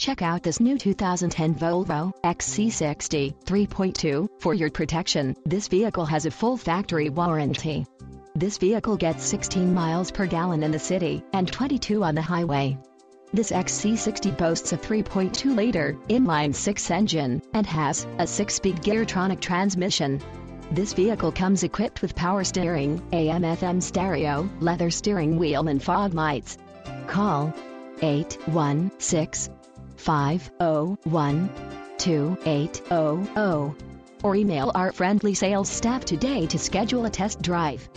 Check out this new 2010 Volvo XC60 3.2. For your protection, this vehicle has a full factory warranty. This vehicle gets 16 miles per gallon in the city and 22 on the highway. This XC60 boasts a 3.2-liter inline-six engine and has a six-speed Geartronic transmission. This vehicle comes equipped with power steering, AM-FM stereo, leather steering wheel and fog lights. Call 816 501 2800 or email our friendly sales staff today to schedule a test drive.